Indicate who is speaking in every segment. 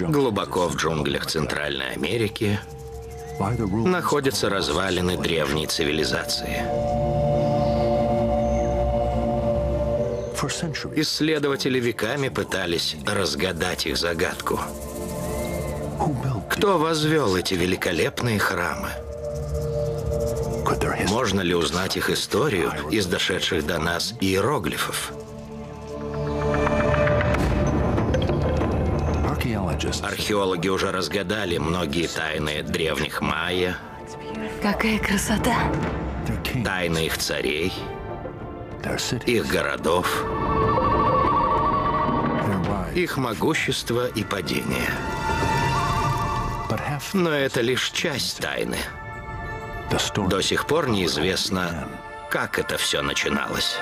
Speaker 1: Глубоко в джунглях Центральной Америки находятся развалины древней цивилизации. Исследователи веками пытались разгадать их загадку. Кто возвел эти великолепные храмы? Можно ли узнать их историю из дошедших до нас иероглифов? Археологи уже разгадали многие тайны древних майя,
Speaker 2: Какая красота!
Speaker 1: тайны их царей, их городов, их могущества и падения. Но это лишь часть тайны. До сих пор неизвестно, как это все начиналось.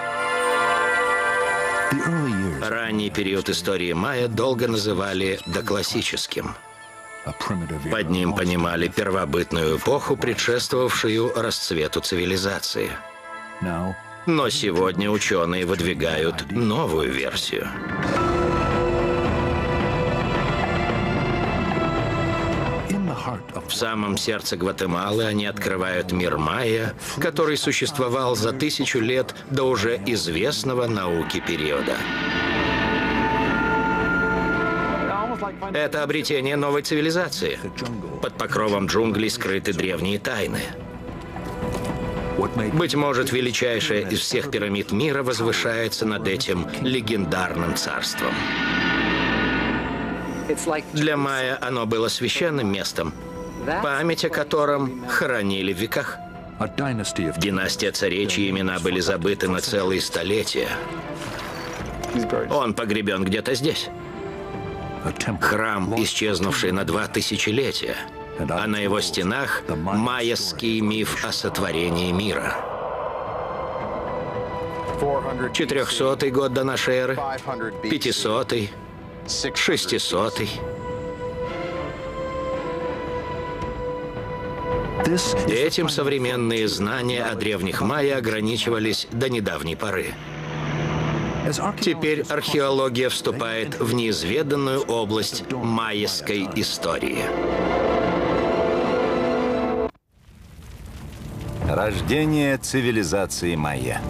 Speaker 1: Ранний период истории майя долго называли доклассическим. Под ним понимали первобытную эпоху, предшествовавшую расцвету цивилизации. Но сегодня ученые выдвигают новую версию. В самом сердце Гватемалы они открывают мир майя, который существовал за тысячу лет до уже известного науке периода. Это обретение новой цивилизации. Под покровом джунглей скрыты древние тайны. Быть может, величайшая из всех пирамид мира возвышается над этим легендарным царством. Для майя оно было священным местом, память о котором хоронили в веках. Династия царей, чьи имена были забыты на целые столетия. Он погребен где-то здесь. Храм, исчезнувший на два тысячелетия, а на его стенах майяский миф о сотворении мира. 400 год до нашей эры, 500 600 Этим современные знания о древних майя ограничивались до недавней поры. Теперь археология вступает в неизведанную область майяской истории.
Speaker 3: Рождение цивилизации майя.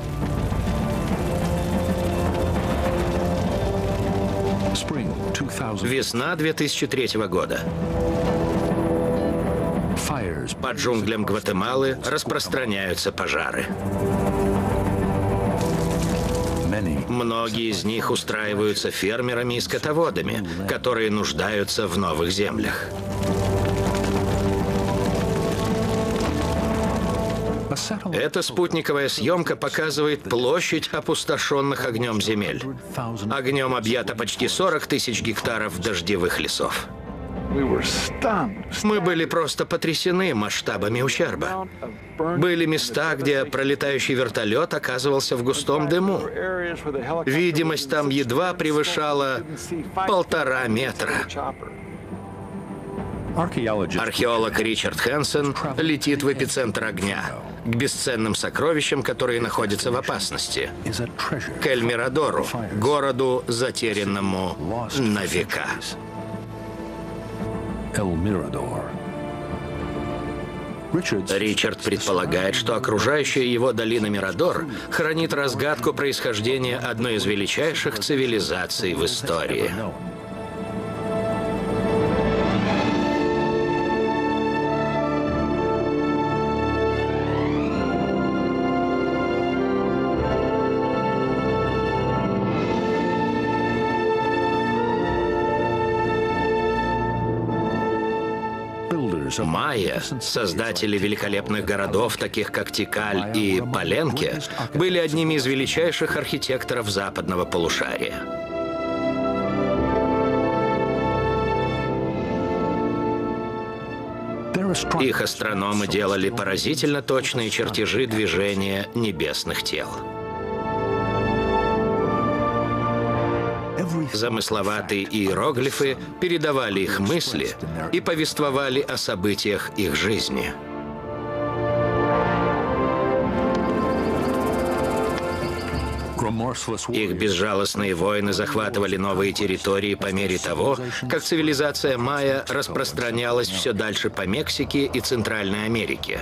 Speaker 1: Весна 2003 года. По джунглям Гватемалы распространяются пожары. Многие из них устраиваются фермерами и скотоводами, которые нуждаются в новых землях. Эта спутниковая съемка показывает площадь опустошенных огнем земель. Огнем объято почти 40 тысяч гектаров дождевых лесов. Мы были просто потрясены масштабами ущерба. Были места, где пролетающий вертолет оказывался в густом дыму. Видимость там едва превышала полтора метра. Археолог Ричард Хэнсон летит в эпицентр огня, к бесценным сокровищам, которые находятся в опасности, к Эльмирадору, городу, затерянному на века. Ричард предполагает, что окружающая его долина Мирадор хранит разгадку происхождения одной из величайших цивилизаций в истории. Майя, создатели великолепных городов, таких как Тикаль и Паленке, были одними из величайших архитекторов западного полушария. Их астрономы делали поразительно точные чертежи движения небесных тел. Замысловатые иероглифы передавали их мысли и повествовали о событиях их жизни. Их безжалостные войны захватывали новые территории по мере того, как цивилизация майя распространялась все дальше по Мексике и Центральной Америке.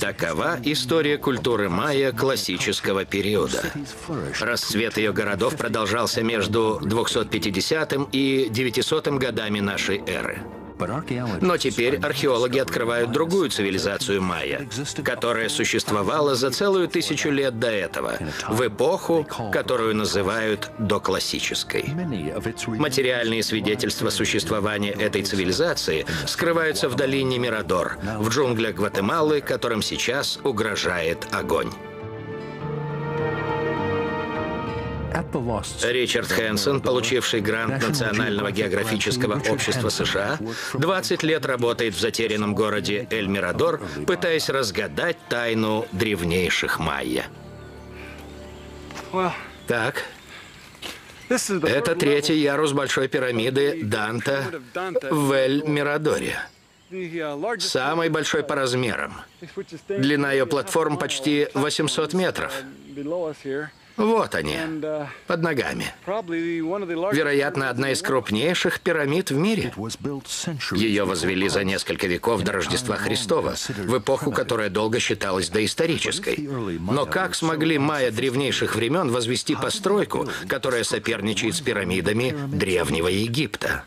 Speaker 1: Такова история культуры майя классического периода. Расцвет ее городов продолжался между 250 и 900 годами нашей эры. Но теперь археологи открывают другую цивилизацию майя, которая существовала за целую тысячу лет до этого, в эпоху, которую называют доклассической. Материальные свидетельства существования этой цивилизации скрываются в долине Мирадор, в джунглях Гватемалы, которым сейчас угрожает огонь. Ричард Хэнсон, получивший грант Национального географического общества США, 20 лет работает в затерянном городе Эль-Мирадор, пытаясь разгадать тайну древнейших майя. Так, это третий ярус Большой пирамиды Данта в Эль-Мирадоре. Самый большой по размерам. Длина ее платформ почти 800 метров. Вот они, под ногами. Вероятно, одна из крупнейших пирамид в мире. Ее возвели за несколько веков до Рождества Христова, в эпоху, которая долго считалась доисторической. Но как смогли майя древнейших времен возвести постройку, которая соперничает с пирамидами Древнего Египта?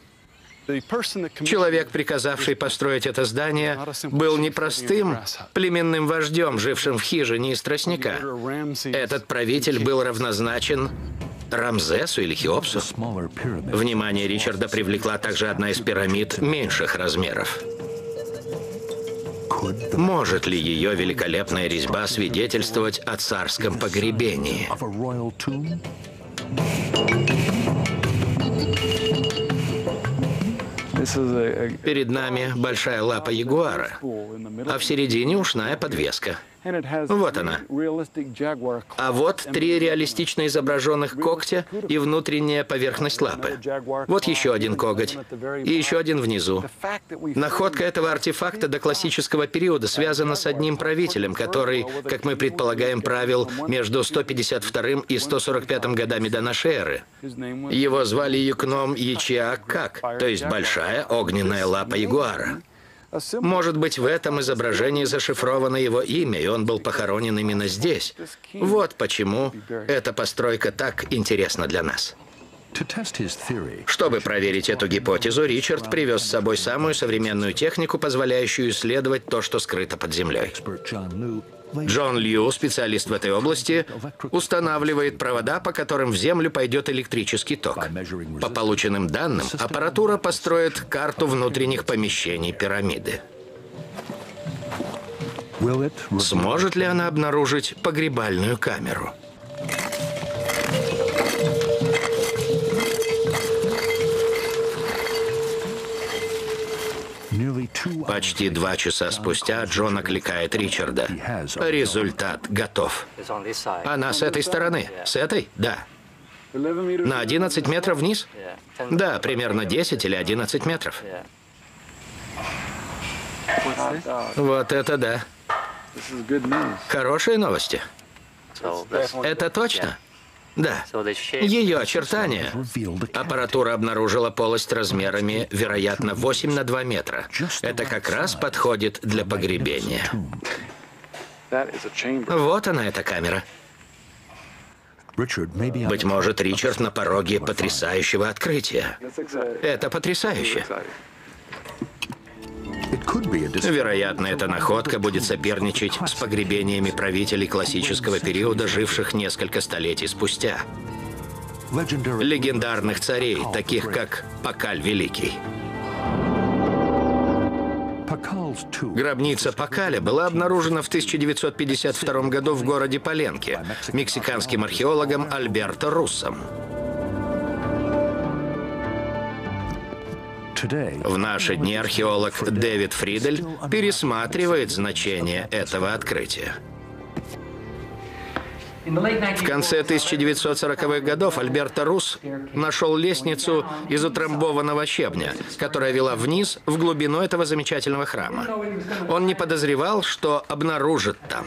Speaker 1: Человек, приказавший построить это здание, был непростым племенным вождем, жившим в хижине из тростника. Этот правитель был равнозначен Рамзесу или Хеопсу. Внимание Ричарда привлекла также одна из пирамид меньших размеров. Может ли ее великолепная резьба свидетельствовать о царском погребении? Перед нами большая лапа ягуара, а в середине ушная подвеска. Вот она. А вот три реалистично изображенных когтя и внутренняя поверхность лапы. Вот еще один коготь. И еще один внизу. Находка этого артефакта до классического периода связана с одним правителем, который, как мы предполагаем, правил между 152 и 145 годами до нашей эры. Его звали Юкном Ячиакак, то есть большая огненная лапа ягуара. Может быть, в этом изображении зашифровано его имя, и он был похоронен именно здесь. Вот почему эта постройка так интересна для нас. Чтобы проверить эту гипотезу, Ричард привез с собой самую современную технику, позволяющую исследовать то, что скрыто под землей. Джон Лью, специалист в этой области, устанавливает провода, по которым в землю пойдет электрический ток. По полученным данным, аппаратура построит карту внутренних помещений пирамиды. Сможет ли она обнаружить погребальную камеру? Почти два часа спустя Джон окликает Ричарда. Результат готов. Она с этой стороны? С этой? Да. На 11 метров вниз? Да, примерно 10 или 11 метров. Вот это да. Хорошие новости. Это точно? Да. Ее очертания. Аппаратура обнаружила полость размерами, вероятно, 8 на 2 метра. Это как раз подходит для погребения. Вот она, эта камера. Быть может, Ричард на пороге потрясающего открытия. Это потрясающе. Вероятно, эта находка будет соперничать с погребениями правителей классического периода, живших несколько столетий спустя. Легендарных царей, таких как Пакаль Великий. Гробница Пакаля была обнаружена в 1952 году в городе Паленке мексиканским археологом Альберто Руссом. В наши дни археолог Дэвид Фридель пересматривает значение этого открытия. В конце 1940-х годов Альберто Рус нашел лестницу из утрамбованного щебня, которая вела вниз в глубину этого замечательного храма. Он не подозревал, что обнаружит там.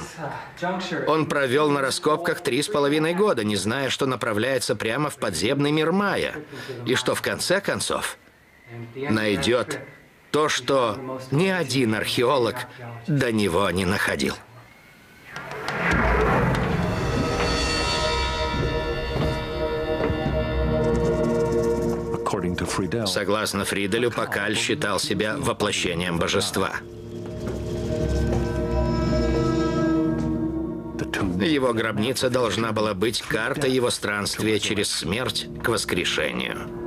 Speaker 1: Он провел на раскопках три с половиной года, не зная, что направляется прямо в подземный мир Майя, и что в конце концов найдет то, что ни один археолог до него не находил. Согласно Фриделю, Пакаль считал себя воплощением божества. Его гробница должна была быть картой его странствия через смерть к воскрешению.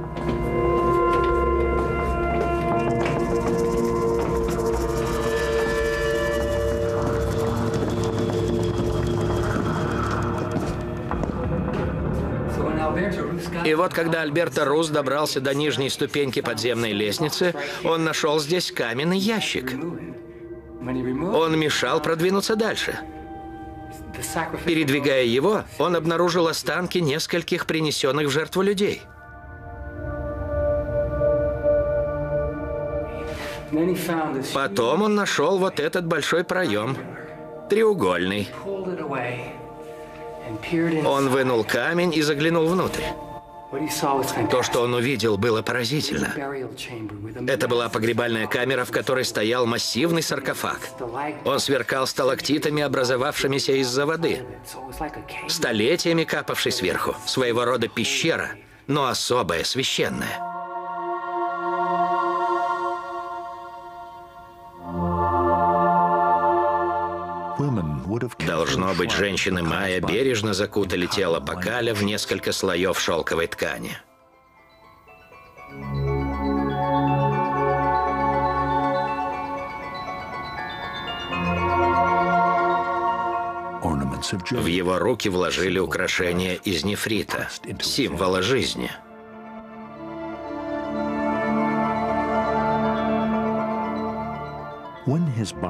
Speaker 1: И вот когда Альберто Рус добрался до нижней ступеньки подземной лестницы, он нашел здесь каменный ящик. Он мешал продвинуться дальше. Передвигая его, он обнаружил останки нескольких принесенных в жертву людей. Потом он нашел вот этот большой проем, треугольный. Он вынул камень и заглянул внутрь. То, что он увидел, было поразительно. Это была погребальная камера, в которой стоял массивный саркофаг. Он сверкал сталактитами, образовавшимися из-за воды. Столетиями капавший сверху. Своего рода пещера, но особая, священная. Должно быть, женщины Майя бережно закутали тело Пакаля в несколько слоев шелковой ткани. В его руки вложили украшения из нефрита, символа жизни –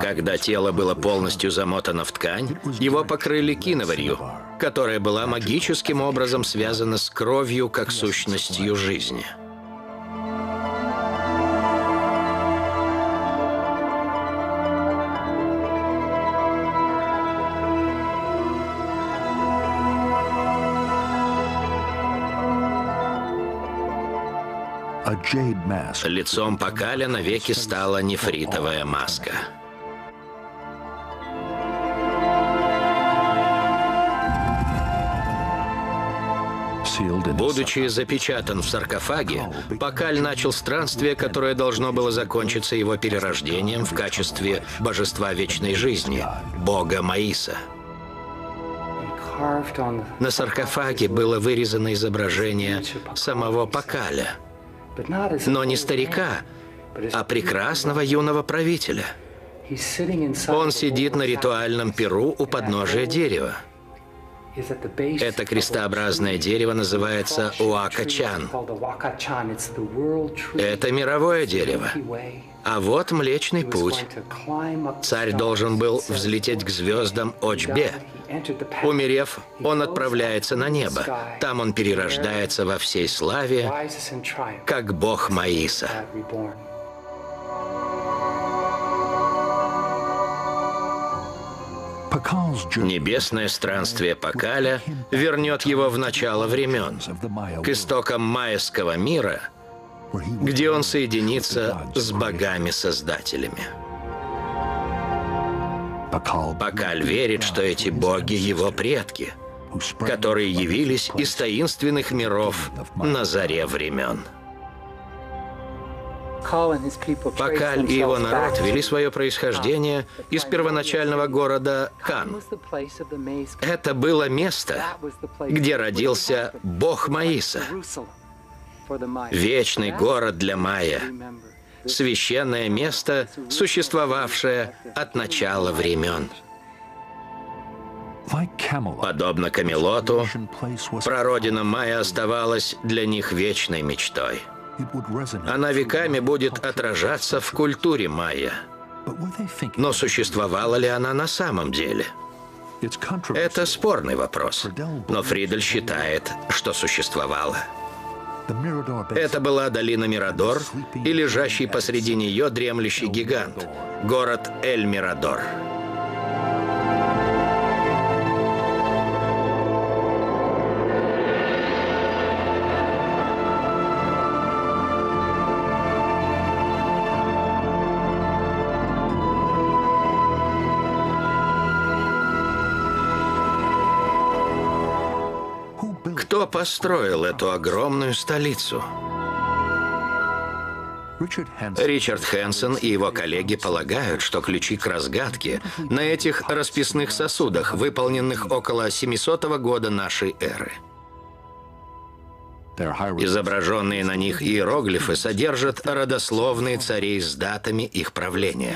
Speaker 1: Когда тело было полностью замотано в ткань, его покрыли киноварью, которая была магическим образом связана с кровью как сущностью жизни. Лицом Пакаля навеки стала нефритовая маска. Будучи запечатан в саркофаге, Пакаль начал странствие, которое должно было закончиться его перерождением в качестве божества вечной жизни, бога Маиса. На саркофаге было вырезано изображение самого Пакаля – но не старика, а прекрасного юного правителя. Он сидит на ритуальном перу у подножия дерева. Это крестообразное дерево называется Уакачан. Это мировое дерево. А вот Млечный Путь. Царь должен был взлететь к звездам Очбе. Умерев, он отправляется на небо. Там он перерождается во всей славе, как бог Маиса. Небесное странствие Пакаля вернет его в начало времен, к истокам майского мира, где он соединится с богами-создателями. Пакаль верит, что эти боги — его предки, которые явились из таинственных миров на заре времен. Пакаль и его народ вели свое происхождение из первоначального города Кан. Это было место, где родился бог Маиса, вечный город для Майя, священное место, существовавшее от начала времен. Подобно Камелоту, прародина Майя оставалась для них вечной мечтой. Она веками будет отражаться в культуре майя. Но существовала ли она на самом деле? Это спорный вопрос, но Фридель считает, что существовало. Это была долина Мирадор и лежащий посреди нее дремлющий гигант, город Эль-Мирадор. Кто построил эту огромную столицу? Ричард Хэнсон и его коллеги полагают, что ключи к разгадке на этих расписных сосудах, выполненных около 700 года нашей эры. Изображенные на них иероглифы содержат родословные царей с датами их правления.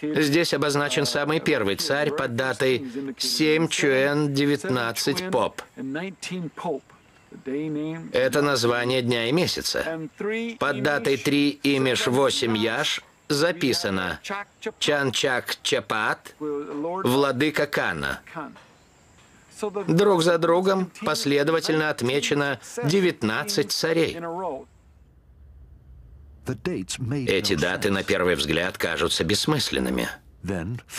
Speaker 1: Здесь обозначен самый первый царь под датой 7 Чуэн 19 Поп. Это название дня и месяца. Под датой 3 Имеш 8 Яш записано Чанчак Чапат, владыка Кана. Друг за другом последовательно отмечено 19 царей. Эти даты на первый взгляд кажутся бессмысленными.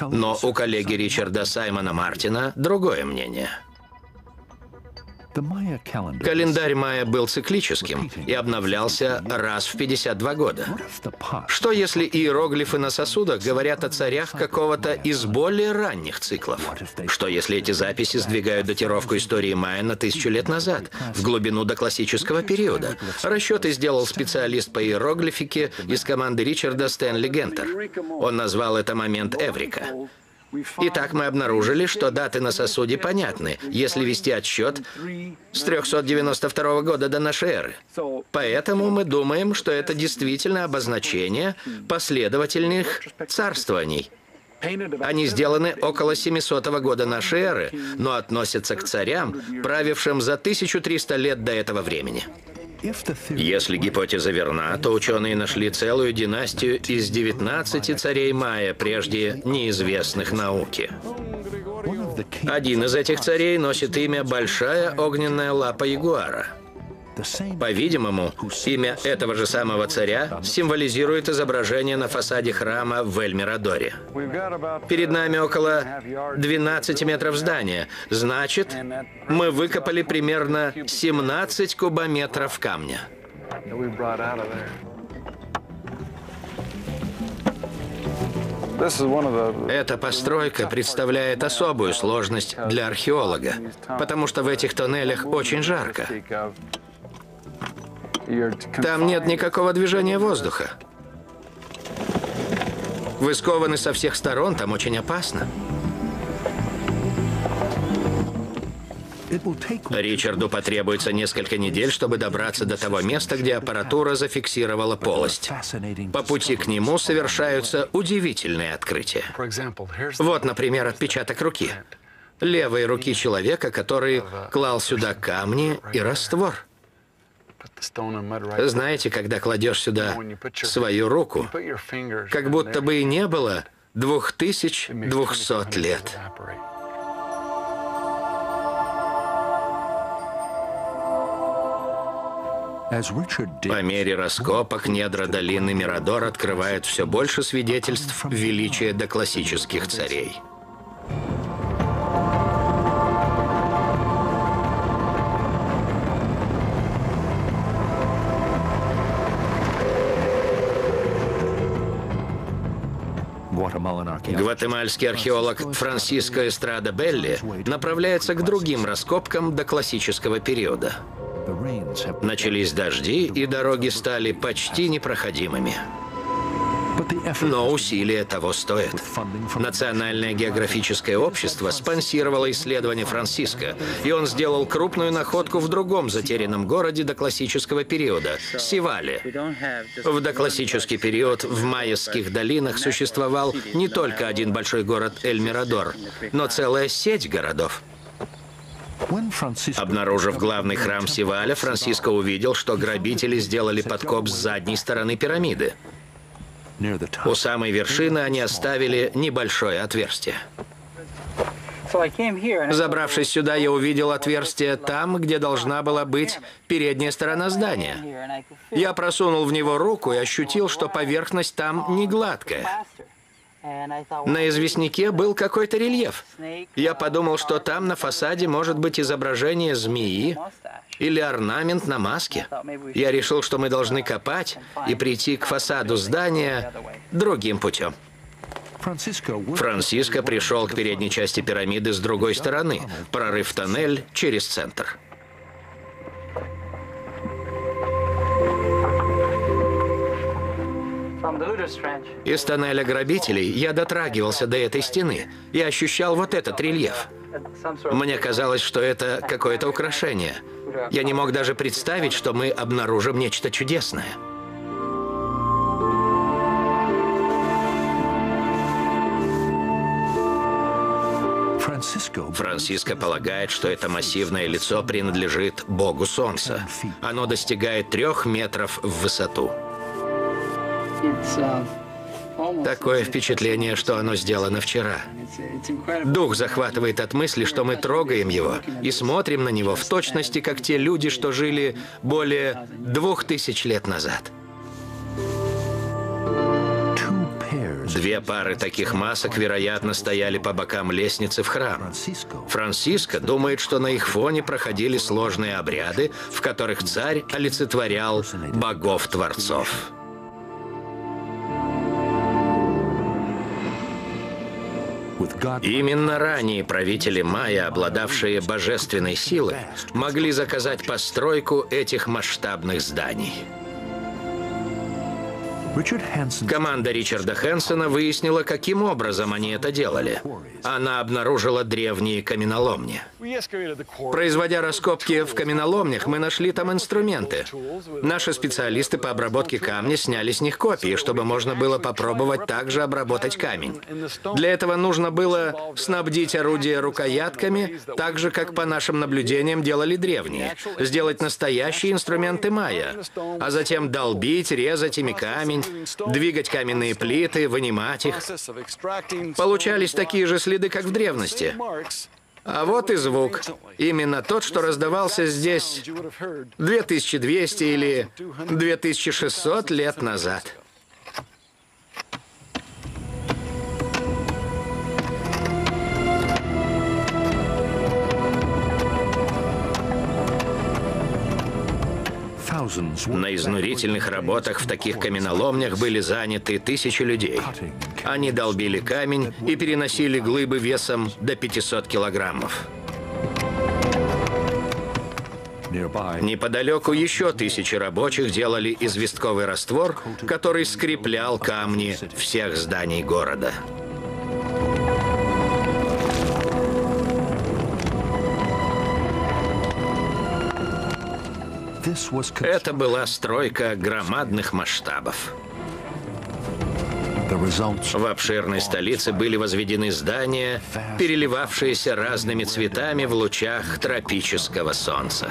Speaker 1: Но у коллеги Ричарда Саймона Мартина другое мнение – Календарь майя был циклическим и обновлялся раз в 52 года. Что если иероглифы на сосудах говорят о царях какого-то из более ранних циклов? Что если эти записи сдвигают датировку истории майя на тысячу лет назад, в глубину до классического периода? Расчеты сделал специалист по иероглифике из команды Ричарда Стэнли Гентер. Он назвал это момент Эврика. Итак, мы обнаружили, что даты на сосуде понятны, если вести отсчет с 392 года до нашей эры. Поэтому мы думаем, что это действительно обозначение последовательных царствований. Они сделаны около 700 года нашей эры, но относятся к царям, правившим за 1300 лет до этого времени. Если гипотеза верна, то ученые нашли целую династию из 19 царей Майя, прежде неизвестных науке. Один из этих царей носит имя Большая огненная лапа ягуара – по-видимому, имя этого же самого царя символизирует изображение на фасаде храма в Эльмирадоре. Перед нами около 12 метров здания. Значит, мы выкопали примерно 17 кубометров камня. Эта постройка представляет особую сложность для археолога, потому что в этих тоннелях очень жарко. Там нет никакого движения воздуха. Вы скованы со всех сторон, там очень опасно. Ричарду потребуется несколько недель, чтобы добраться до того места, где аппаратура зафиксировала полость. По пути к нему совершаются удивительные открытия. Вот, например, отпечаток руки. Левой руки человека, который клал сюда камни и раствор. Знаете, когда кладешь сюда свою руку, как будто бы и не было 2200 лет. По мере раскопок недра долины Мирадор открывают все больше свидетельств величия доклассических царей. Гватемальский археолог Франсиско Эстрада Белли направляется к другим раскопкам до классического периода. Начались дожди, и дороги стали почти непроходимыми. Но усилия того стоят. Национальное географическое общество спонсировало исследование Франциска, и он сделал крупную находку в другом затерянном городе до классического периода – Сивале. В доклассический период в майяских долинах существовал не только один большой город Эль-Мирадор, но целая сеть городов. Обнаружив главный храм Сиваля, Франциско увидел, что грабители сделали подкоп с задней стороны пирамиды. У самой вершины они оставили небольшое отверстие. Забравшись сюда, я увидел отверстие там, где должна была быть передняя сторона здания. Я просунул в него руку и ощутил, что поверхность там не гладкая. На известняке был какой-то рельеф. Я подумал, что там на фасаде может быть изображение змеи или орнамент на маске. Я решил, что мы должны копать и прийти к фасаду здания другим путем. Франциско пришел к передней части пирамиды с другой стороны, прорыв тоннель через центр. Из тоннеля грабителей я дотрагивался до этой стены и ощущал вот этот рельеф. Мне казалось, что это какое-то украшение. Я не мог даже представить, что мы обнаружим нечто чудесное. Франциско полагает, что это массивное лицо принадлежит Богу Солнца. Оно достигает трех метров в высоту. Такое впечатление, что оно сделано вчера. Дух захватывает от мысли, что мы трогаем его и смотрим на него в точности, как те люди, что жили более двух тысяч лет назад. Две пары таких масок, вероятно, стояли по бокам лестницы в храм. Франциско думает, что на их фоне проходили сложные обряды, в которых царь олицетворял богов-творцов. Именно ранее правители майя, обладавшие божественной силой, могли заказать постройку этих масштабных зданий. Команда Ричарда Хэнсона выяснила, каким образом они это делали. Она обнаружила древние каменоломни. Производя раскопки в каменоломнях, мы нашли там инструменты. Наши специалисты по обработке камня сняли с них копии, чтобы можно было попробовать также обработать камень. Для этого нужно было снабдить орудия рукоятками, так же, как по нашим наблюдениям делали древние. Сделать настоящие инструменты майя, а затем долбить, резать ими камень, двигать каменные плиты, вынимать их. Получались такие же следы, как в древности. А вот и звук. Именно тот, что раздавался здесь 2200 или 2600 лет назад. На изнурительных работах в таких каменоломнях были заняты тысячи людей. Они долбили камень и переносили глыбы весом до 500 килограммов. Неподалеку еще тысячи рабочих делали известковый раствор, который скреплял камни всех зданий города. Это была стройка громадных масштабов. В обширной столице были возведены здания, переливавшиеся разными цветами в лучах тропического солнца.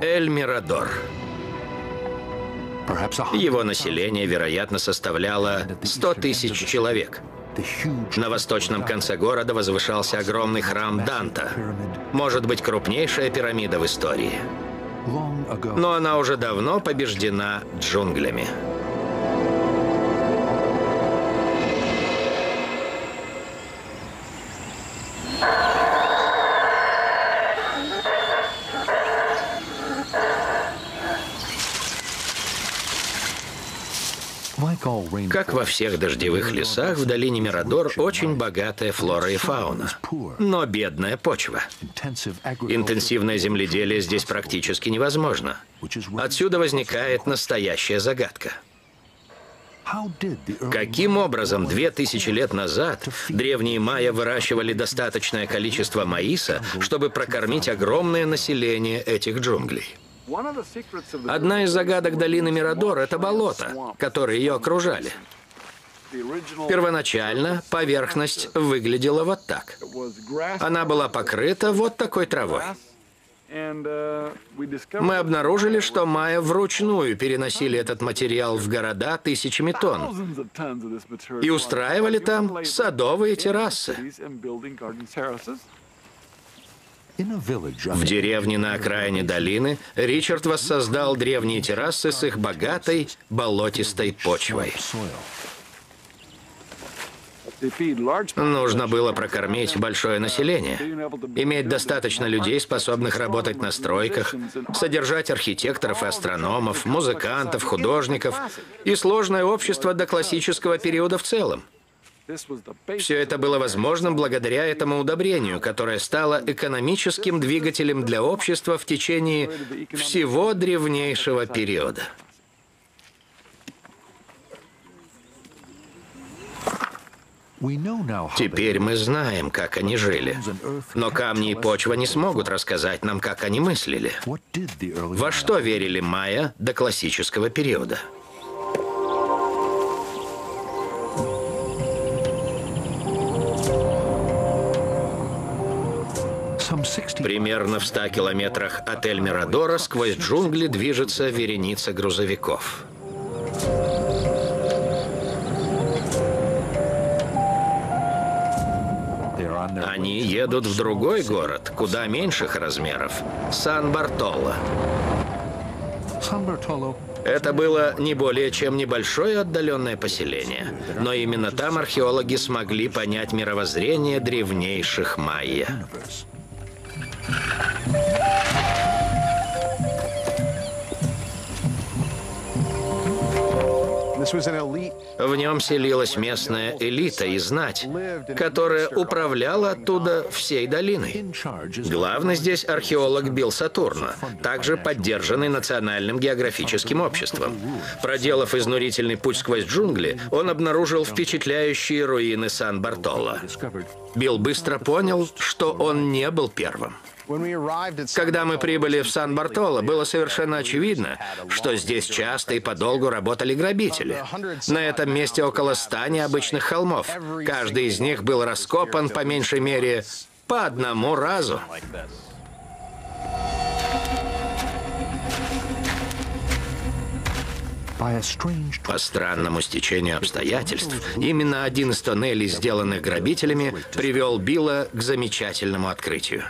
Speaker 1: Эль Мирадор. Его население, вероятно, составляло 100 тысяч человек. На восточном конце города возвышался огромный храм Данта. Может быть, крупнейшая пирамида в истории. Но она уже давно побеждена джунглями. Как во всех дождевых лесах, в долине Мирадор очень богатая флора и фауна, но бедная почва. Интенсивное земледелие здесь практически невозможно. Отсюда возникает настоящая загадка. Каким образом две тысячи лет назад древние майя выращивали достаточное количество маиса, чтобы прокормить огромное население этих джунглей? Одна из загадок долины Мирадор — это болото, которые ее окружали. Первоначально поверхность выглядела вот так. Она была покрыта вот такой травой. Мы обнаружили, что майя вручную переносили этот материал в города тысячами тонн и устраивали там садовые террасы. В деревне на окраине долины Ричард воссоздал древние террасы с их богатой болотистой почвой. Нужно было прокормить большое население, иметь достаточно людей, способных работать на стройках, содержать архитекторов и астрономов, музыкантов, художников и сложное общество до классического периода в целом. Все это было возможным благодаря этому удобрению, которое стало экономическим двигателем для общества в течение всего древнейшего периода. Теперь мы знаем, как они жили. Но камни и почва не смогут рассказать нам, как они мыслили. Во что верили майя до классического периода? Примерно в 100 километрах от Эль-Мирадора сквозь джунгли движется вереница грузовиков. Они едут в другой город, куда меньших размеров – Сан-Бартоло. Это было не более чем небольшое отдаленное поселение, но именно там археологи смогли понять мировоззрение древнейших майя. В нем селилась местная элита и знать, которая управляла оттуда всей долиной. Главный здесь археолог Билл Сатурна, также поддержанный Национальным географическим обществом. Проделав изнурительный путь сквозь джунгли, он обнаружил впечатляющие руины Сан-Бартоло. Билл быстро понял, что он не был первым. Когда мы прибыли в Сан-Бартоло, было совершенно очевидно, что здесь часто и подолгу работали грабители. На этом месте около ста необычных холмов. Каждый из них был раскопан по меньшей мере по одному разу. По странному стечению обстоятельств, именно один из тоннелей, сделанных грабителями, привел Билла к замечательному открытию.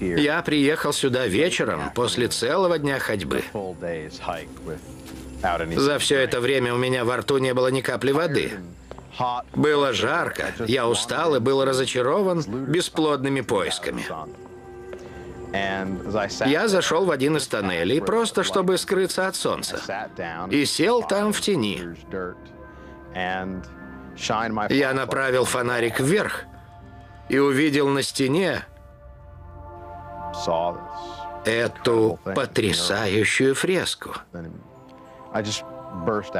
Speaker 1: Я приехал сюда вечером после целого дня ходьбы. За все это время у меня во рту не было ни капли воды. Было жарко, я устал и был разочарован бесплодными поисками. Я зашел в один из тоннелей, просто чтобы скрыться от солнца, и сел там в тени. Я направил фонарик вверх и увидел на стене эту потрясающую фреску.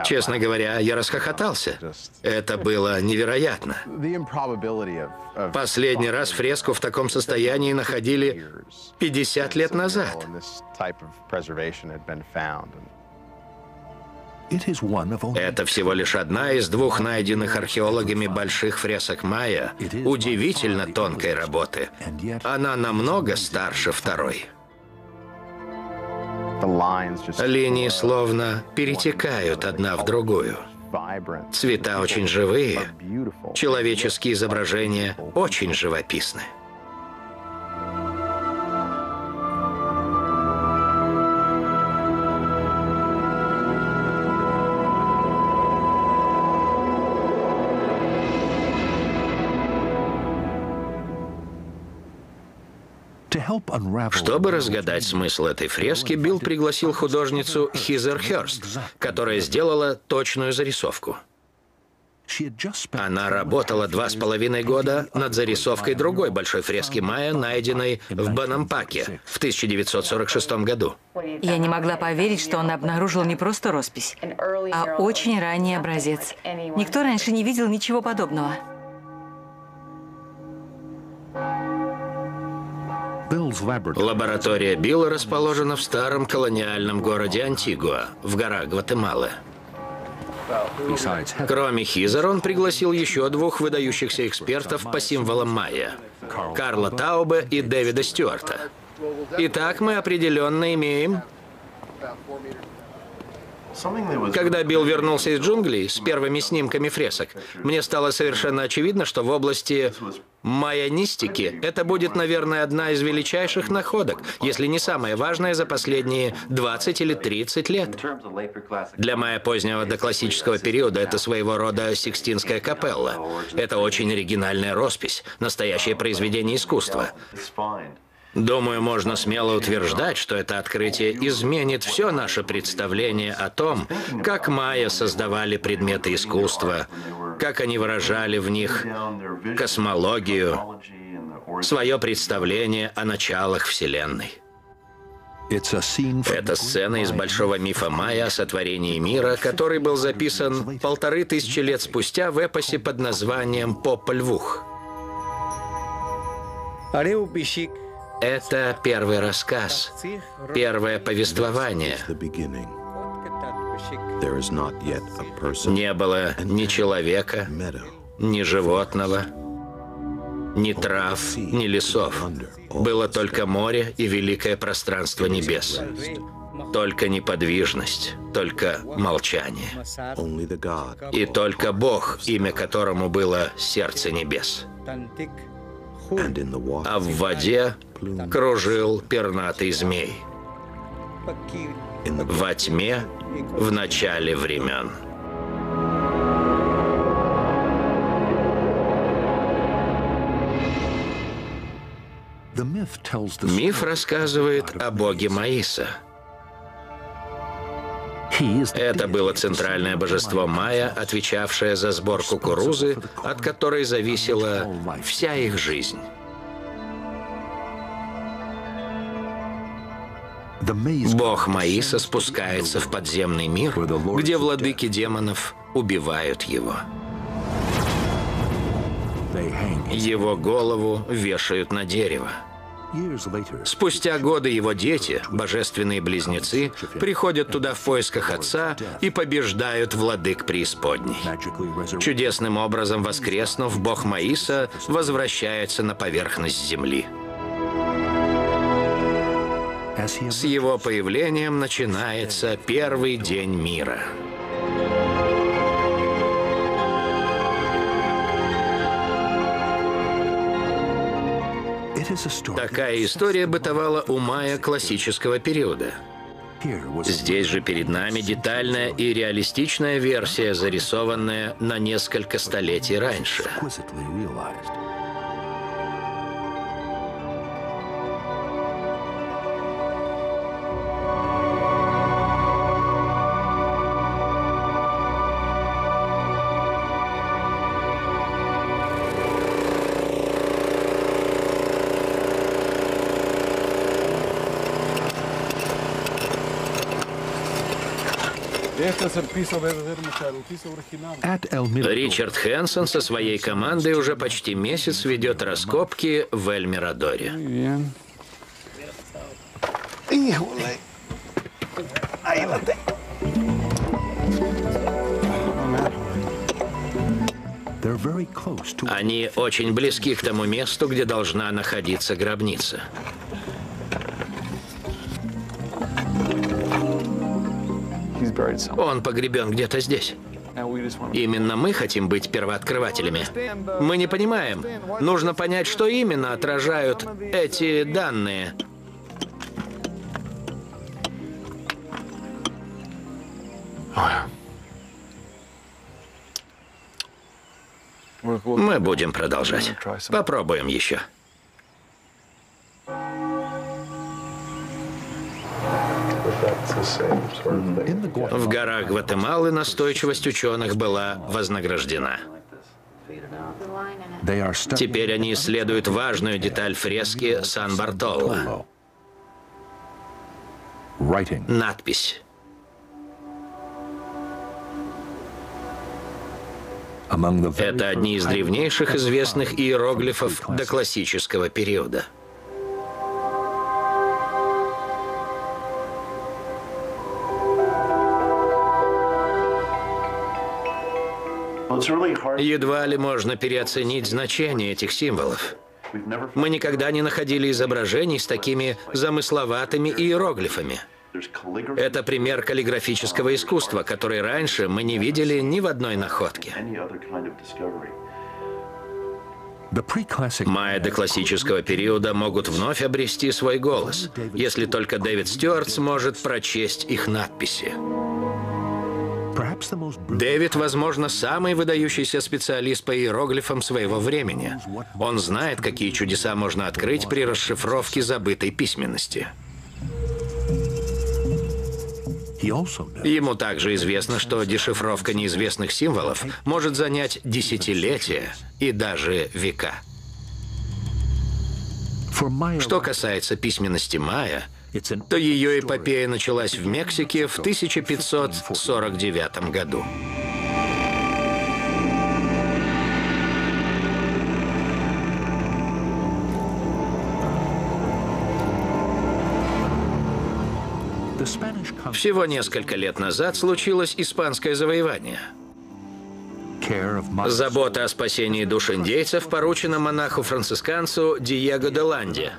Speaker 1: Честно говоря, я расхохотался. Это было невероятно. Последний раз фреску в таком состоянии находили 50 лет назад. Это всего лишь одна из двух найденных археологами больших фресок майя, удивительно тонкой работы. Она намного старше второй. Линии словно перетекают одна в другую. Цвета очень живые, человеческие изображения очень живописны. Чтобы разгадать смысл этой фрески, Билл пригласил художницу Хизер Хёрст, которая сделала точную зарисовку. Она работала два с половиной года над зарисовкой другой большой фрески Майя, найденной в Банампаке в 1946 году.
Speaker 2: Я не могла поверить, что он обнаружил не просто роспись, а очень ранний образец. Никто раньше не видел ничего подобного.
Speaker 1: Лаборатория Билла расположена в старом колониальном городе Антигуа, в горах Гватемалы. Кроме Хизер, он пригласил еще двух выдающихся экспертов по символам майя – Карла Таубе и Дэвида Стюарта. Итак, мы определенно имеем когда Билл вернулся из джунглей с первыми снимками фресок, мне стало совершенно очевидно, что в области майонистики это будет, наверное, одна из величайших находок, если не самая важная за последние 20 или 30 лет. Для майя позднего до классического периода это своего рода Сикстинская капелла. Это очень оригинальная роспись, настоящее произведение искусства. Думаю, можно смело утверждать, что это открытие изменит все наше представление о том, как майя создавали предметы искусства, как они выражали в них космологию, свое представление о началах Вселенной. Это сцена из большого мифа майя о сотворении мира, который был записан полторы тысячи лет спустя в эпосе под названием «Попольвух». Это первый рассказ, первое повествование. Не было ни человека, ни животного, ни трав, ни лесов. Было только море и великое пространство небес. Только неподвижность, только молчание. И только Бог, имя которому было сердце небес. А в воде кружил пернатый змей. Во тьме в начале времен. Миф рассказывает о боге Маиса. Это было центральное божество майя, отвечавшее за сбор кукурузы, от которой зависела вся их жизнь. Бог Маиса спускается в подземный мир, где владыки демонов убивают его. Его голову вешают на дерево. Спустя годы его дети, божественные близнецы, приходят туда в поисках отца и побеждают владык преисподней. Чудесным образом воскреснув, бог Маиса возвращается на поверхность земли. С его появлением начинается первый день мира. Такая история бытовала у майя классического периода. Здесь же перед нами детальная и реалистичная версия, зарисованная на несколько столетий раньше. Ричард Хэнсон со своей командой уже почти месяц ведет раскопки в Эльмирадоре. Они очень близки к тому месту, где должна находиться гробница. Он погребен где-то здесь. Именно мы хотим быть первооткрывателями. Мы не понимаем. Нужно понять, что именно отражают эти данные. Мы будем продолжать. Попробуем еще. В горах Гватемалы настойчивость ученых была вознаграждена. Теперь они исследуют важную деталь фрески Сан-Бартолло. Надпись. Это одни из древнейших известных иероглифов до классического периода. Едва ли можно переоценить значение этих символов. Мы никогда не находили изображений с такими замысловатыми иероглифами. Это пример каллиграфического искусства, который раньше мы не видели ни в одной находке. Майя до классического периода могут вновь обрести свой голос, если только Дэвид Стюарт сможет прочесть их надписи. Дэвид, возможно, самый выдающийся специалист по иероглифам своего времени. Он знает, какие чудеса можно открыть при расшифровке забытой письменности. Ему также известно, что дешифровка неизвестных символов может занять десятилетия и даже века. Что касается письменности майя, то ее эпопея началась в Мексике в 1549 году. Всего несколько лет назад случилось испанское завоевание. Забота о спасении душ индейцев поручена монаху-францисканцу Диего де Ланде.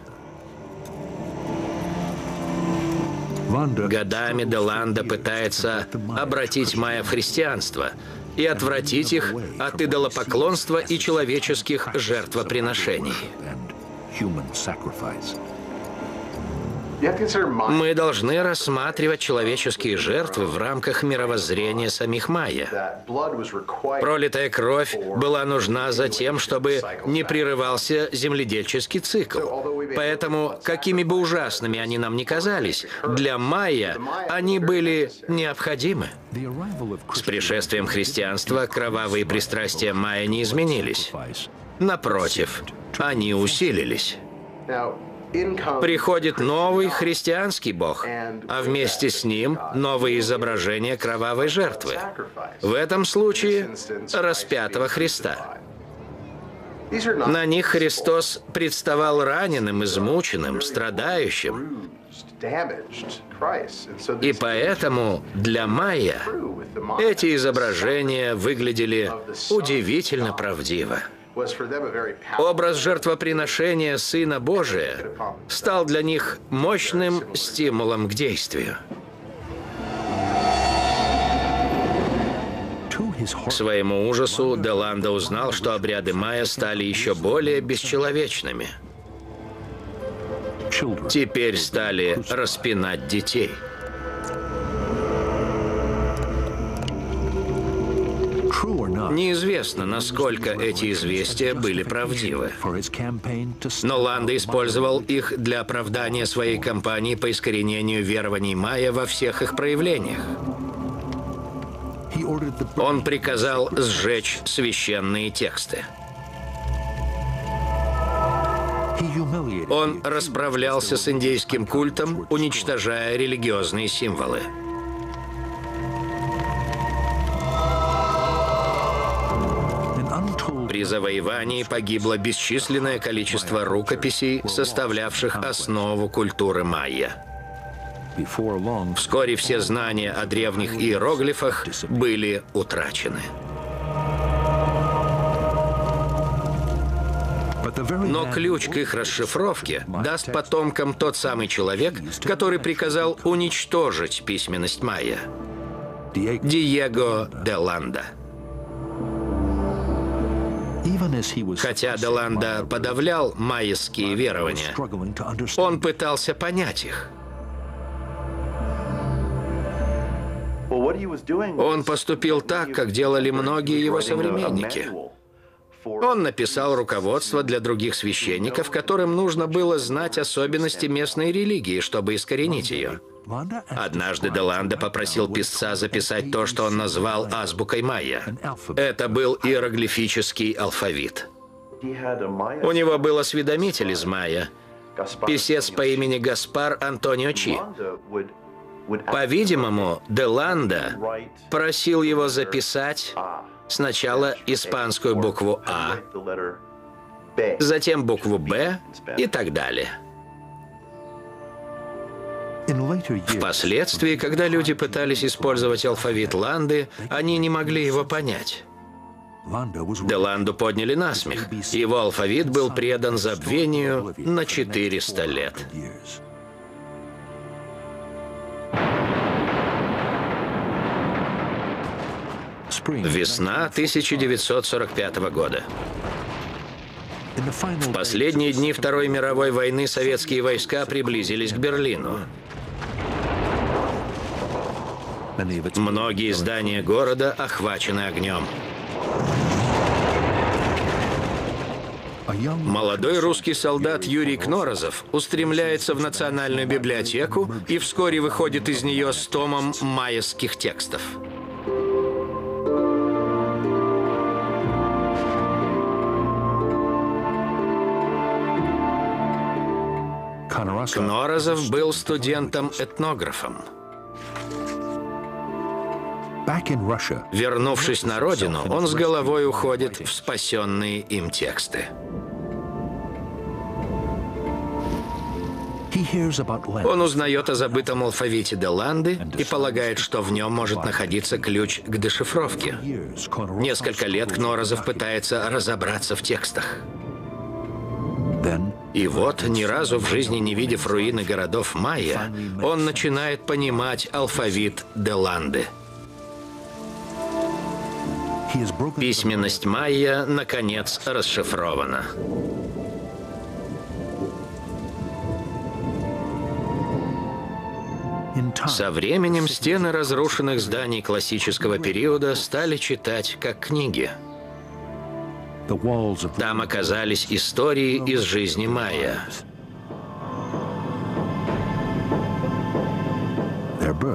Speaker 1: Годами де Ланда пытается обратить майя в христианство и отвратить их от идолопоклонства и человеческих жертвоприношений. Мы должны рассматривать человеческие жертвы в рамках мировоззрения самих майя. Пролитая кровь была нужна за тем, чтобы не прерывался земледельческий цикл. Поэтому, какими бы ужасными они нам ни казались, для майя они были необходимы. С пришествием христианства кровавые пристрастия майя не изменились. Напротив, они усилились. Приходит новый христианский бог, а вместе с ним новые изображения кровавой жертвы. В этом случае распятого Христа. На них Христос представал раненым, измученным, страдающим. И поэтому для майя эти изображения выглядели удивительно правдиво. Образ жертвоприношения Сына Божия стал для них мощным стимулом к действию. К своему ужасу Деланда узнал, что обряды майя стали еще более бесчеловечными. Теперь стали распинать детей – Неизвестно, насколько эти известия были правдивы. Но Ланда использовал их для оправдания своей кампании по искоренению верований майя во всех их проявлениях. Он приказал сжечь священные тексты. Он расправлялся с индейским культом, уничтожая религиозные символы. Завоевании погибло бесчисленное количество рукописей, составлявших основу культуры майя. Вскоре все знания о древних иероглифах были утрачены. Но ключ к их расшифровке даст потомкам тот самый человек, который приказал уничтожить письменность майя. Диего де Ланда. Хотя Деланда подавлял майские верования, он пытался понять их. Он поступил так, как делали многие его современники. Он написал руководство для других священников, которым нужно было знать особенности местной религии, чтобы искоренить ее. Однажды Деланда попросил писца записать то, что он назвал азбукой майя. Это был иероглифический алфавит. У него был осведомитель из майя, писец по имени Гаспар Антонио Чи. По-видимому, Деланда просил его записать сначала испанскую букву «А», затем букву «Б» и так далее. Впоследствии, когда люди пытались использовать алфавит Ланды, они не могли его понять. Деланду подняли на смех. Его алфавит был предан забвению на 400 лет. Весна 1945 года. В последние дни Второй мировой войны советские войска приблизились к Берлину. Многие здания города охвачены огнем. Молодой русский солдат Юрий Кнорозов устремляется в Национальную библиотеку и вскоре выходит из нее с томом майских текстов. Кнорозов был студентом-этнографом. Вернувшись на родину, он с головой уходит в спасенные им тексты. Он узнает о забытом алфавите Деланды и полагает, что в нем может находиться ключ к дешифровке. Несколько лет Кнорозов пытается разобраться в текстах. И вот, ни разу в жизни не видев руины городов майя, он начинает понимать алфавит Деланды. Письменность майя, наконец, расшифрована. Со временем стены разрушенных зданий классического периода стали читать как книги. Там оказались истории из жизни майя.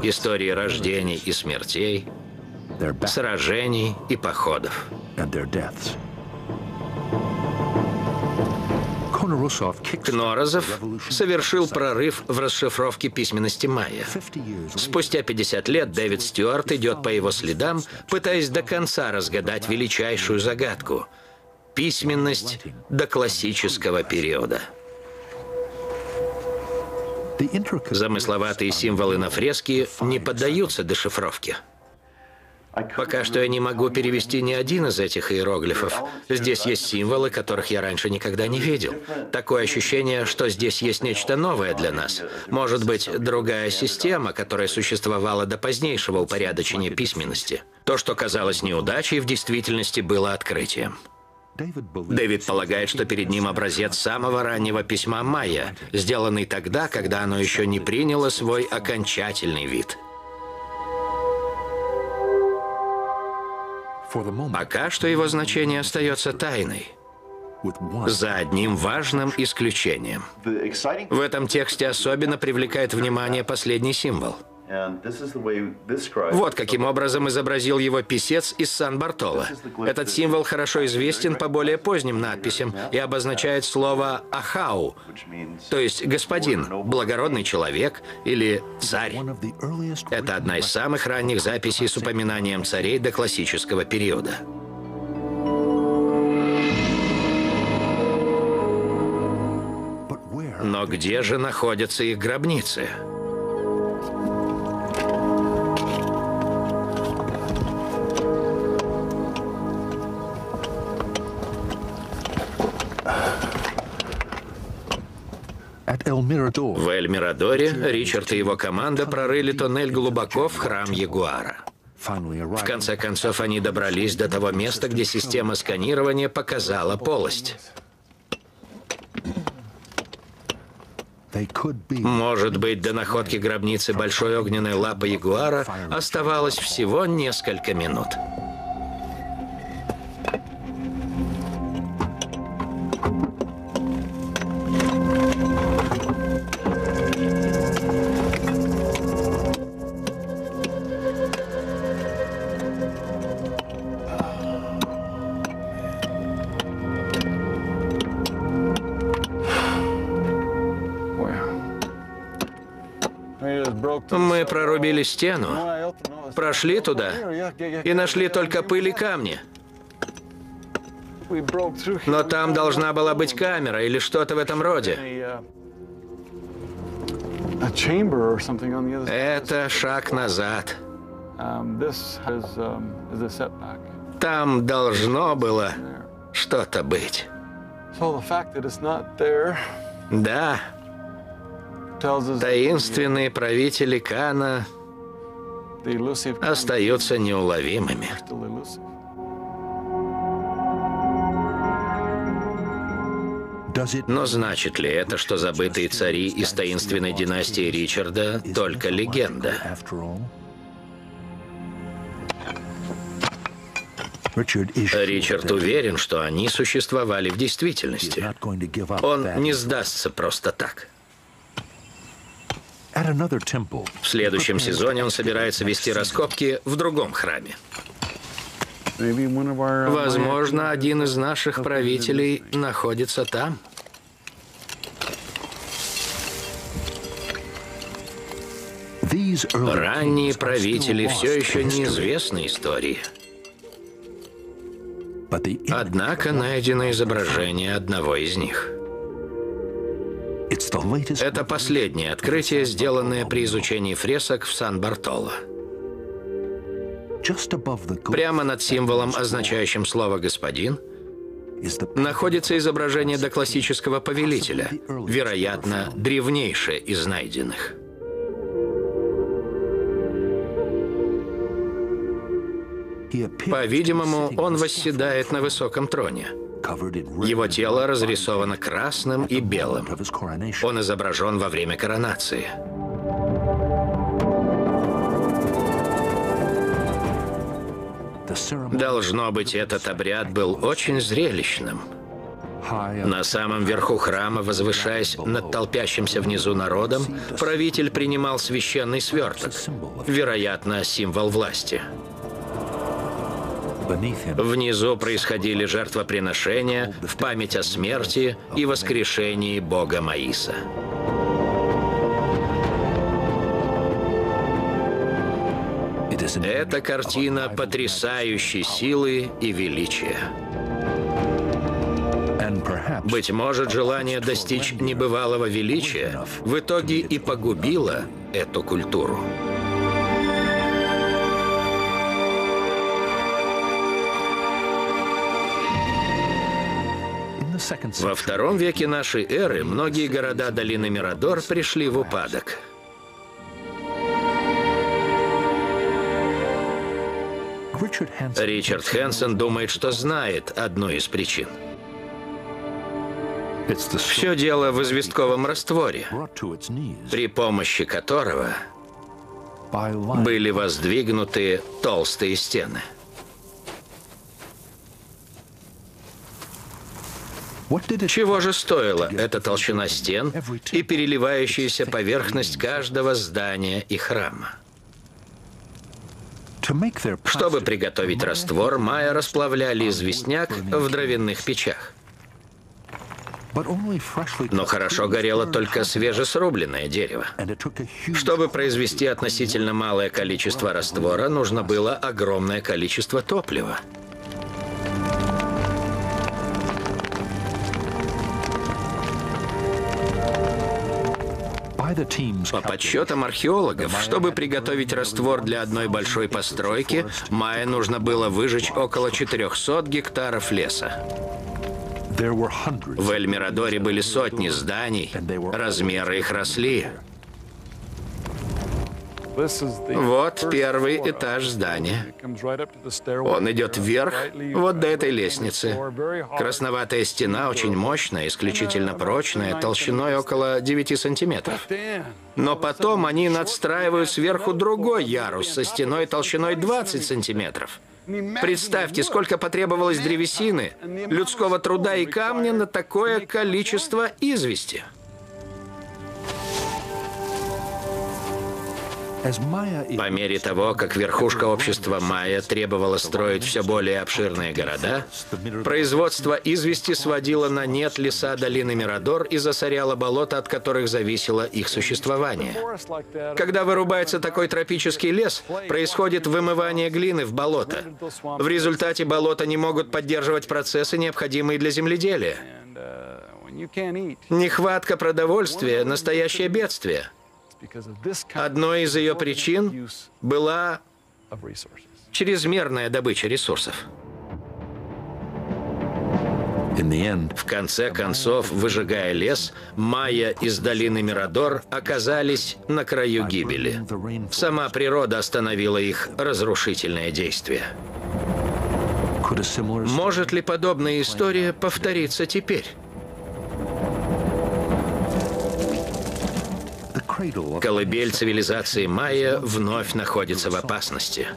Speaker 1: Истории рождений и смертей, сражений и походов. Кнорозов совершил прорыв в расшифровке письменности майя. Спустя 50 лет Дэвид Стюарт идет по его следам, пытаясь до конца разгадать величайшую загадку – письменность до классического периода. Замысловатые символы на фреске не поддаются дешифровке. Пока что я не могу перевести ни один из этих иероглифов. Здесь есть символы, которых я раньше никогда не видел. Такое ощущение, что здесь есть нечто новое для нас. Может быть, другая система, которая существовала до позднейшего упорядочения письменности. То, что казалось неудачей, в действительности было открытием. Дэвид полагает, что перед ним образец самого раннего письма Майя, сделанный тогда, когда оно еще не приняло свой окончательный вид – Пока что его значение остается тайной. За одним важным исключением. В этом тексте особенно привлекает внимание последний символ – вот каким образом изобразил его писец из Сан-Бартоло. Этот символ хорошо известен по более поздним надписям и обозначает слово «ахау», то есть «господин», «благородный человек» или «царь». Это одна из самых ранних записей с упоминанием царей до классического периода. Но где же находятся их гробницы? В Эль-Мирадоре Ричард и его команда прорыли туннель глубоко в храм Ягуара. В конце концов, они добрались до того места, где система сканирования показала полость. Может быть, до находки гробницы большой огненной лапы ягуара оставалось всего несколько минут. Прорубили стену, прошли туда и нашли только пыль и камни. Но там должна была быть камера или что-то в этом роде. Это шаг назад. Там должно было что-то быть. Да, таинственные правители Кана остаются неуловимыми. Но значит ли это, что забытые цари из таинственной династии Ричарда только легенда? Ричард уверен, что они существовали в действительности. Он не сдастся просто так. В следующем сезоне он собирается вести раскопки в другом храме. Возможно, один из наших правителей находится там. Ранние правители все еще неизвестны истории. Однако найдено изображение одного из них. Это последнее открытие, сделанное при изучении фресок в Сан-Бартоло. Прямо над символом, означающим слово «господин», находится изображение доклассического повелителя, вероятно, древнейшее из найденных. По-видимому, он восседает на высоком троне. Его тело разрисовано красным и белым. Он изображен во время коронации. Должно быть, этот обряд был очень зрелищным. На самом верху храма, возвышаясь над толпящимся внизу народом, правитель принимал священный сверток, вероятно, символ власти. Внизу происходили жертвоприношения в память о смерти и воскрешении бога Маиса. Это картина потрясающей силы и величия. Быть может, желание достичь небывалого величия в итоге и погубило эту культуру. Во втором веке нашей эры многие города долины Мирадор пришли в упадок. Ричард Хэнсон думает, что знает одну из причин. Все дело в известковом растворе, при помощи которого были воздвигнуты толстые стены. Чего же стоила эта толщина стен и переливающаяся поверхность каждого здания и храма? Чтобы приготовить раствор, майя расплавляли известняк в дровяных печах. Но хорошо горело только свежесрубленное дерево. Чтобы произвести относительно малое количество раствора, нужно было огромное количество топлива. По подсчетам археологов, чтобы приготовить раствор для одной большой постройки, Майе нужно было выжечь около 400 гектаров леса. В Эль-Мирадоре были сотни зданий, размеры их росли. Вот первый этаж здания. Он идет вверх, вот до этой лестницы. Красноватая стена очень мощная, исключительно прочная, толщиной около 9 сантиметров. Но потом они надстраивают сверху другой ярус со стеной толщиной 20 сантиметров. Представьте, сколько потребовалось древесины, людского труда и камня на такое количество извести. По мере того, как верхушка общества майя требовала строить все более обширные города, производство извести сводило на нет леса долины Мирадор и засоряло болота, от которых зависело их существование. Когда вырубается такой тропический лес, происходит вымывание глины в болото. В результате болота не могут поддерживать процессы, необходимые для земледелия. Нехватка продовольствия – настоящее бедствие. Одной из ее причин была чрезмерная добыча ресурсов. В конце концов, выжигая лес, майя из долины Мирадор оказались на краю гибели. Сама природа остановила их разрушительное действие. Может ли подобная история повториться теперь? Колыбель цивилизации майя вновь находится в опасности.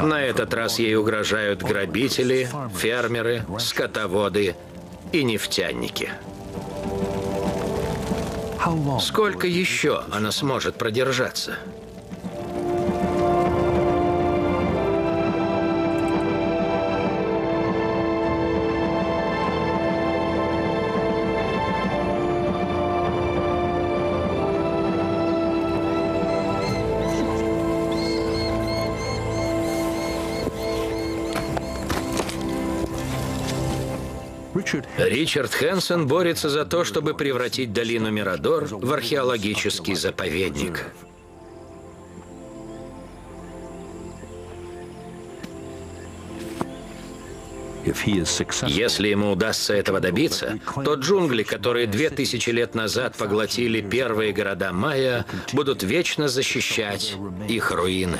Speaker 1: На этот раз ей угрожают грабители, фермеры, скотоводы и нефтяники. Сколько еще она сможет продержаться? Ричард Хэнсон борется за то, чтобы превратить долину Мирадор в археологический заповедник. Если ему удастся этого добиться, то джунгли, которые две тысячи лет назад поглотили первые города майя, будут вечно защищать их руины.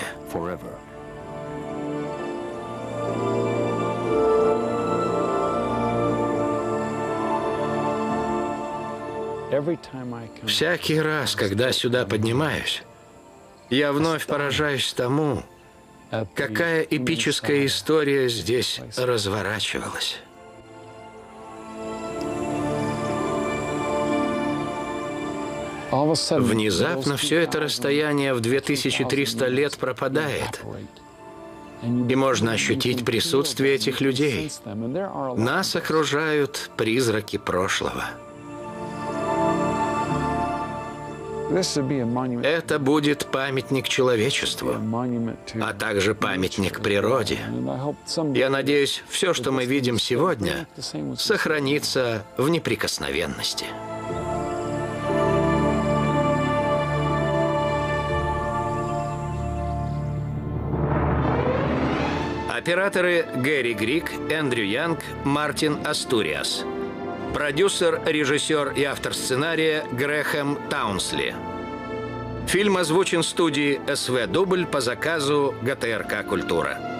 Speaker 1: Всякий раз, когда сюда поднимаюсь, я вновь поражаюсь тому, какая эпическая история здесь разворачивалась. Внезапно все это расстояние в 2300 лет пропадает. И можно ощутить присутствие этих людей. Нас окружают призраки прошлого. Это будет памятник человечеству, а также памятник природе. Я надеюсь, все, что мы видим сегодня, сохранится в неприкосновенности. Операторы Гэри Грик, Эндрю Янг, Мартин Астуриас. Продюсер, режиссер и автор сценария Грэхэм Таунсли. Фильм озвучен студией СВ «Дубль» по заказу ГТРК «Культура».